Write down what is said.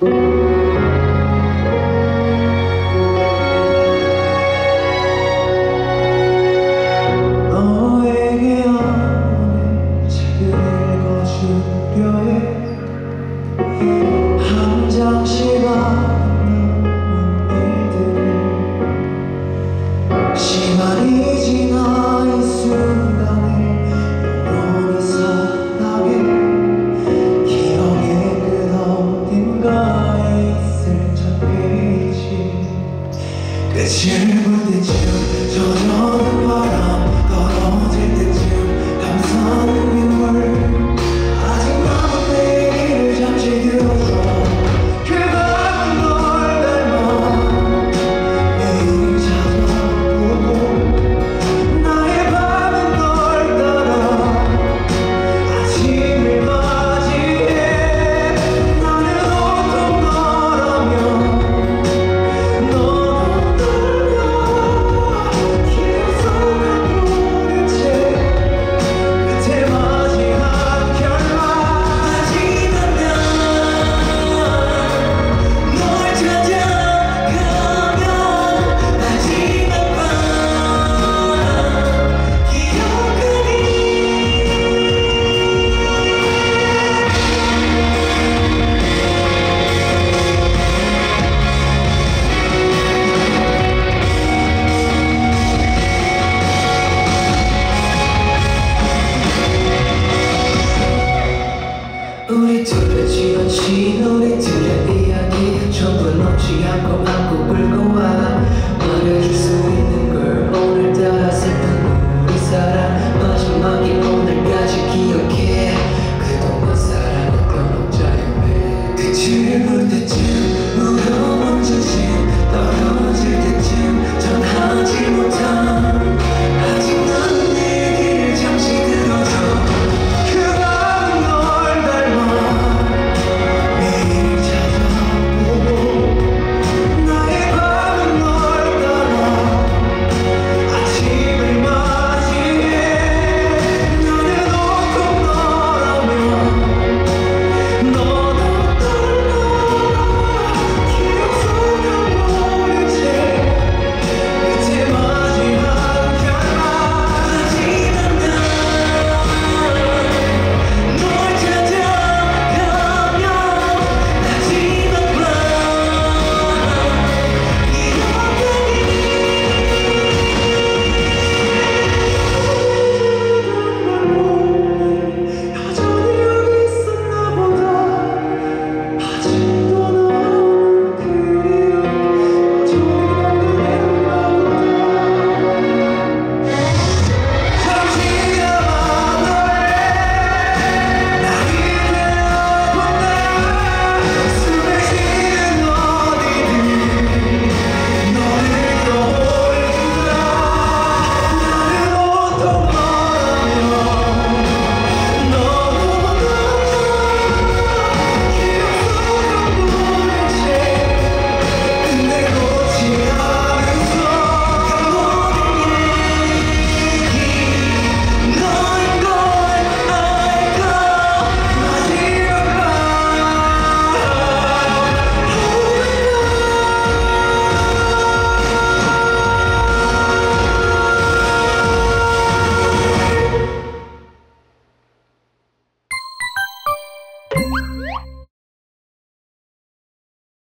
너에 前。